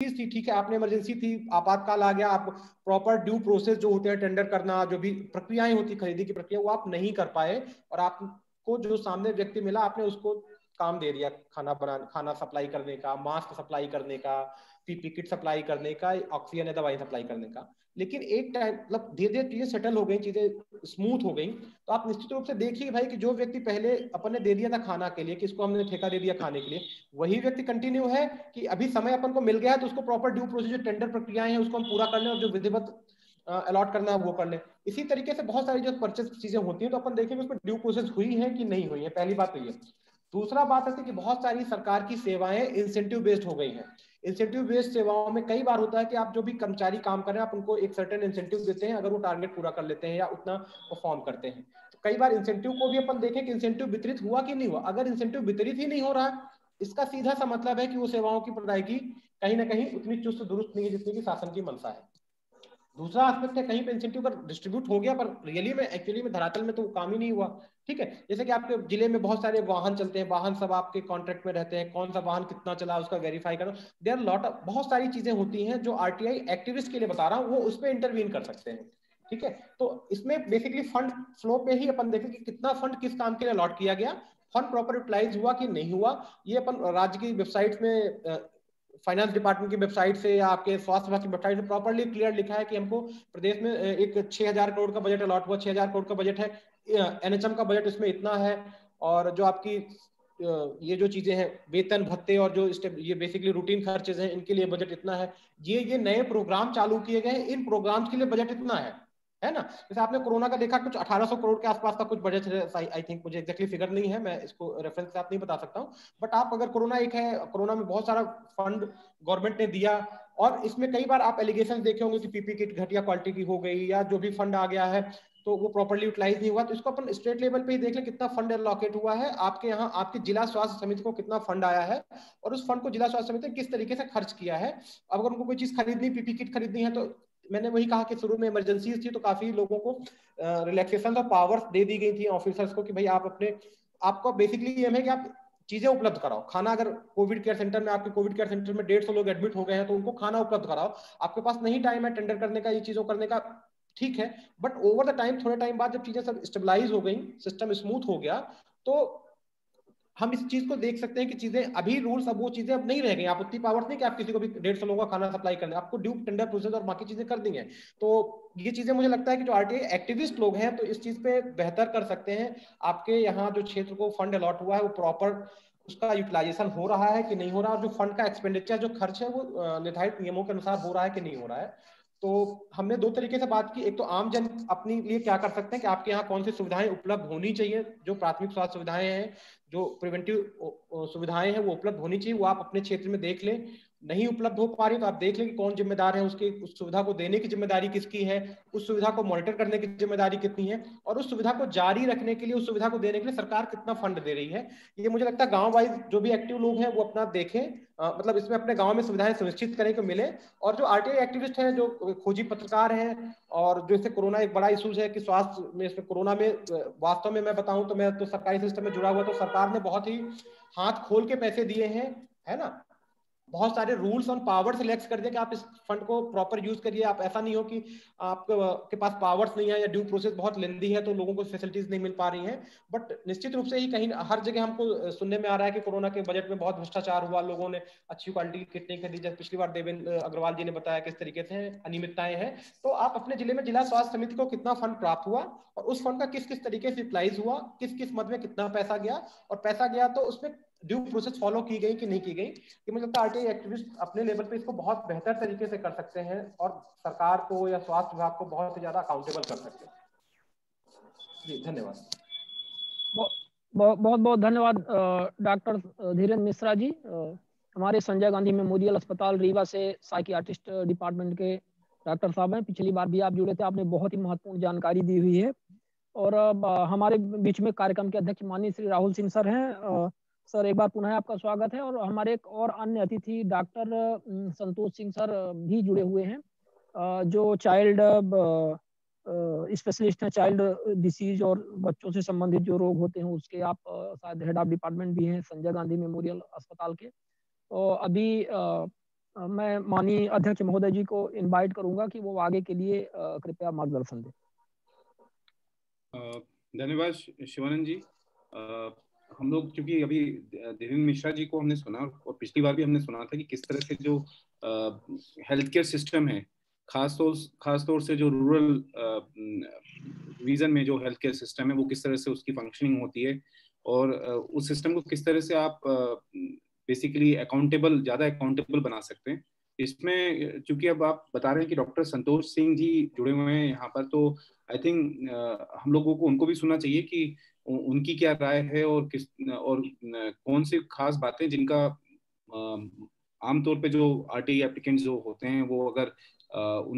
थी, ठीक है, आपने इमरजेंसी थी, आपातकाल आ गया, आप प्रॉपर ड्यू प्रोसेस जो होते हैं टेंडर करना, जो भी प्रक्रियाएँ होती, खरीदी की प्रक्रिया, वो आप नहीं कर पाए और आपको जो सामने व्यक्ति मिला, आपने उसको काम दे दिया खाना बना, खाना सप्लाई करने का मास्क सप्लाई करने का पीपी किट सप्लाई करने का ऑक्सीजन या दवाई सप्लाई करने का। लेकिन एक टाइम मतलब धीरे धीरे चीज़ें सेटल हो गई, चीज़ें स्मूथ हो गई। तो आप निश्चित रूप से देखिए भाई कि जो व्यक्ति पहले अपन ने दे दिया था खाना के लिए, कि इसको हमने ठेका दे दिया खाने के लिए, वही व्यक्ति कंटिन्यू है कि अभी समय अपन को मिल गया है तो उसको प्रॉपर ड्यू प्रोसीजर टेंडर प्रक्रियाएँ हैं, उसको हम पूरा कर लें और जो विधिवत अलॉट करना है वो कर ले। इसी तरीके से बहुत सारी जो परचेस चीज़ें होती हैं तो अपन देखेंगे उसमें ड्यू प्रोसेस हुई है कि नहीं हुई है, पहली बात तो ये। दूसरा बात है कि बहुत सारी सरकार की सेवाएँ इंसेंटिव बेस्ड हो गई हैं। इंसेंटिव बेस्ड सेवाओं में कई बार होता है कि आप जो भी कर्मचारी काम कर रहे हैं, आप उनको एक सर्टेन इंसेंटिव देते हैं, अगर वो टारगेट पूरा कर लेते हैं या उतना परफॉर्म करते हैं। तो कई बार इंसेंटिव को भी अपन देखें कि इंसेंटिव वितरित हुआ कि नहीं हुआ। अगर इंसेंटिव वितरित ही नहीं हो रहा इसका सीधा सा मतलब है कि वो सेवाओं की प्रदायगी कहीं ना कहीं उतनी चुस्त दुरुस्त नहीं है जितनी की शासन की मंशा है। दूसरा आस्पेक्ट है, कहीं पे इंसेंटिव का डिस्ट्रीब्यूट हो गया, पर रियली में एक्चुअली में धरातल में तो काम ही नहीं हुआ। ठीक है? जैसे कि आपके ज़िले में बहुत सारे वाहन चलते हैं, वाहन सब आपके कॉन्ट्रैक्ट में रहते हैं, कौन सा वाहन कितना चला उसका वेरीफाई करना देर लॉट बहुत सारी चीज़ें होती हैं जो आरटीआई एक्टिविस्ट के लिए बता रहा हूँ, वो उस पर इंटरवीन कर सकते हैं। ठीक है? तो इसमें बेसिकली फंड फ्लो पे ही अपन देखें कि कितना फंड किस काम के लिए अलॉट किया गया। फंड प्रॉपर यूटिलाइज हुआ कि नहीं हुआ, ये अपन राज्य की वेबसाइट में फाइनेंस डिपार्टमेंट की वेबसाइट से या आपके स्वास्थ्य विभाग की वेबसाइट से प्रॉपरली क्लियर लिखा है कि हमको प्रदेश में एक छह हज़ार करोड़ का बजट अलॉट हुआ, छह हज़ार करोड़ का बजट है। एनएचएम का बजट इसमें इतना है और जो आपकी ये जो चीज़ें हैं, वेतन, भत्ते और जो ये बेसिकली रूटीन खर्चेज हैं, इनके लिए बजट इतना है। ये ये नए प्रोग्राम चालू किए गए इन प्रोग्राम्स के लिए बजट इतना है। है ना? जैसे आपने कोरोना का देखा, कुछ 1800 करोड़ के आसपास का कुछ बजट आई थिंक मुझे एक्जेक्टली फिगर नहीं है, मैं इसको रेफरेंस के साथ नहीं बता सकता हूँ। बट आप अगर कोरोना एक है, कोरोना में बहुत सारा फंड गवर्नमेंट ने दिया, और इसमें कई बार आप एलिगेशन देखे होंगे कि पीपी किट घटिया क्वालिटी की हो गई, या जो भी फंड आ गया है तो वो प्रॉपरली यूटिलाइज नहीं हुआ। तो इसको अपन स्टेट लेवल पे ही देख ले कितना फंड एलोकेट हुआ है, आपके यहाँ, आपके जिला स्वास्थ्य समिति को कितना फंड आया है, और उस फंड को जिला स्वास्थ्य समिति ने किस तरीके से खर्च किया है। अब अगर उनको कोई चीज़ खरीदनी पीपी किट खरीदनी है तो मैंने वही कहा कि शुरू में इमरजेंसी थी तो काफ़ी लोगों को रिलैक्सेशन और पावर्स दे दी गई थी ऑफिसर्स को कि भाई आप अपने, आपको बेसिकली ये है कि आप चीज़ें उपलब्ध कराओ। खाना अगर कोविड केयर सेंटर में, आपके कोविड केयर सेंटर में डेढ़ सौ लोग एडमिट हो गए हैं तो उनको खाना उपलब्ध कराओ। आपके पास नहीं टाइम है टेंडर करने का, ये चीज़ों करने का, ठीक है बट ओवर द टाइम थोड़े टाइम बाद जब चीज़ें सब स्टेबलाइज हो गई सिस्टम स्मूथ हो गया तो हम इस चीज़ को देख सकते हैं कि चीज़ें, अभी रूल्स अब वो चीज़ें अब नहीं रह गई आप उतनी पावर्स नहीं कि आप किसी को भी डेढ़ सौ लोगों का खाना सप्लाई करना आपको ड्यू टेंडर प्रोसेस और बाकी चीज़ें कर दी हैं। तो ये चीज़ें मुझे लगता है कि जो आरटीआई एक्टिविस्ट लोग हैं तो इस चीज़ पे बेहतर कर सकते हैं। आपके यहाँ जो क्षेत्र को फंड अलॉट हुआ है, वो प्रॉपर उसका यूटिलाइजेशन हो रहा है कि नहीं हो रहा? है जो फंड का एक्सपेंडिचर जो खर्च है, वो निर्धारित नियमों के अनुसार हो रहा है कि नहीं हो रहा है? तो हमने दो तरीके से बात की। एक तो आम जन अपने लिए क्या कर सकते हैं कि आपके यहाँ कौन सी सुविधाएँ उपलब्ध होनी चाहिए, जो प्राथमिक स्वास्थ्य सुविधाएँ हैं, जो प्रिवेंटिव सुविधाएँ हैं, वो उपलब्ध होनी चाहिए, वो आप अपने क्षेत्र में देख लें। नहीं उपलब्ध हो पा रही तो आप देख लें कि कौन जिम्मेदार है उसकी उस सुविधा को देने की ज़िम्मेदारी किसकी है उस सुविधा को मॉनिटर करने की ज़िम्मेदारी कितनी है और उस सुविधा को जारी रखने के लिए उस सुविधा को देने के लिए सरकार कितना फंड दे रही है ये मुझे लगता है गाँव वाइज जो भी एक्टिव लोग हैं वो अपना देखें आ, मतलब इसमें अपने गाँव में सुविधाएँ सुनिश्चित करें को मिले और जो आरटीआई एक्टिविस्ट है जो खोजी पत्रकार है और जो इससे कोरोना एक बड़ा इशूज है कि स्वास्थ्य में इसमें कोरोना में वास्तव में मैं बताऊँ तो मैं तो सरकारी सिस्टम में जुड़ा हुआ तो सरकार ने बहुत ही हाथ खोल के पैसे दिए हैं है ना? बहुत सारे रूल्स ऑन पावर सिलेक्ट कर दिया कि आप इस फंड को प्रॉपर यूज़ करिए। आप ऐसा नहीं हो कि आपके पास पावर्स नहीं है या ड्यू प्रोसेस बहुत लेंदी है तो लोगों को फैसिलिटीज़ नहीं मिल पा रही हैं। बट निश्चित रूप से ही कहीं हर जगह हमको सुनने में आ रहा है कि कोरोना के बजट में बहुत भ्रष्टाचार हुआ। लोगों ने अच्छी क्वालिटी की किट नहीं खरीदी। जैसे पिछली बार देवेंद्र अग्रवाल जी ने बताया किस तरीके से अनियमितताएँ हैं। तो आप अपने ज़िले में जिला स्वास्थ्य समिति को कितना फंड प्राप्त हुआ और उस फंड का किस किस तरीके से यूटिलाइज हुआ किस किस मद में कितना पैसा गया? और पैसा गया तो उसमें ड्यू प्रोसेस फॉलो की गई कि नहीं की गई, कि मुझे लगता है आरटीआई एक्टिविस्ट अपने लेवल पे इसको बहुत बेहतर तरीके से कर सकते हैं और सरकार को या स्वास्थ्य विभाग को बहुत ही ज़्यादा अकाउंटेबल कर सकते हैं। जी, धन्यवाद। बहुत बहुत धन्यवाद डॉक्टर धीरेन्द्र मिश्रा जी। हमारे संजय गांधी मेमोरियल अस्पताल रीवा से साइकी आर्टिस्ट डिपार्टमेंट के डॉक्टर साहब हैं। पिछली बार भी आप जुड़े थे, आपने बहुत ही महत्वपूर्ण जानकारी दी हुई है। और हमारे बीच में कार्यक्रम के अध्यक्ष माननीय श्री राहुल सिंह सर हैं। सर, एक बार पुनः आपका स्वागत है और हमारे एक और अन्य अतिथि डॉक्टर संतोष सिंह सर भी जुड़े हुए हैं। जो चाइल्ड स्पेशलिस्ट हैं, चाइल्ड डिसीज और बच्चों से संबंधित जो रोग होते हैं, उसके आप शायद हेड ऑफ़ डिपार्टमेंट भी हैं, संजय गांधी मेमोरियल अस्पताल के। तो अभी मैं माननीय अध्यक्ष महोदय जी को इनवाइट करूँगा कि वो आगे के लिए कृपया मार्गदर्शन दें। धन्यवाद शिवानंद जी। हम लोग, क्योंकि अभी धीरेन्द्र मिश्रा जी को हमने सुना और पिछली बार भी हमने सुना था कि किस तरह से जो हेल्थ केयर सिस्टम है, खास तौर खास तौर से जो रूरल रीजन में जो हेल्थ केयर सिस्टम है, वो किस तरह से उसकी फंक्शनिंग होती है और उस सिस्टम को किस तरह से आप बेसिकली अकाउंटेबल ज़्यादा अकाउंटेबल बना सकते हैं? इसमें, चूँकि अब आप बता रहे हैं कि डॉक्टर संतोष सिंह जी जुड़े हुए हैं यहाँ पर तो आई थिंक हम लोगों को, उनको भी सुनना चाहिए कि उनकी क्या राय है और किस, और कौन सी खास बातें जिनका आमतौर पे जो आर टी एप्लीकेंट जो होते हैं, वो अगर उन